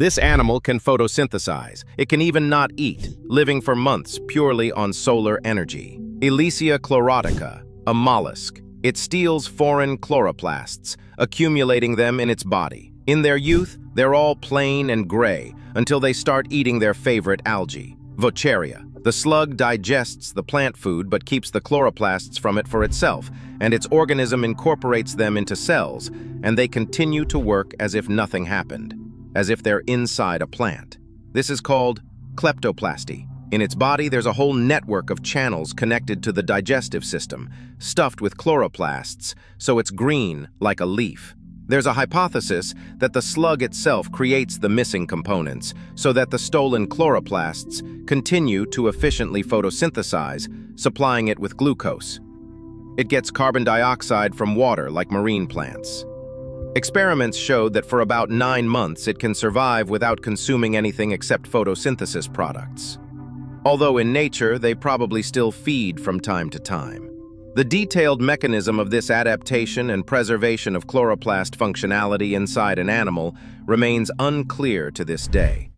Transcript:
This animal can photosynthesize. It can even not eat, living for months purely on solar energy. Elysia chlorotica, a mollusk. It steals foreign chloroplasts, accumulating them in its body. In their youth, they're all plain and gray until they start eating their favorite algae, Vaucheria. The slug digests the plant food but keeps the chloroplasts from it for itself, and its organism incorporates them into cells, and they continue to work as if nothing happened as if they're inside a plant. This is called kleptoplasty. In its body, there's a whole network of channels connected to the digestive system, stuffed with chloroplasts, so it's green like a leaf. There's a hypothesis that the slug itself creates the missing components so that the stolen chloroplasts continue to efficiently photosynthesize, supplying it with glucose. It gets carbon dioxide from water like marine plants. Experiments showed that for about nine months it can survive without consuming anything except photosynthesis products. Although in nature, they probably still feed from time to time. The detailed mechanism of this adaptation and preservation of chloroplast functionality inside an animal remains unclear to this day.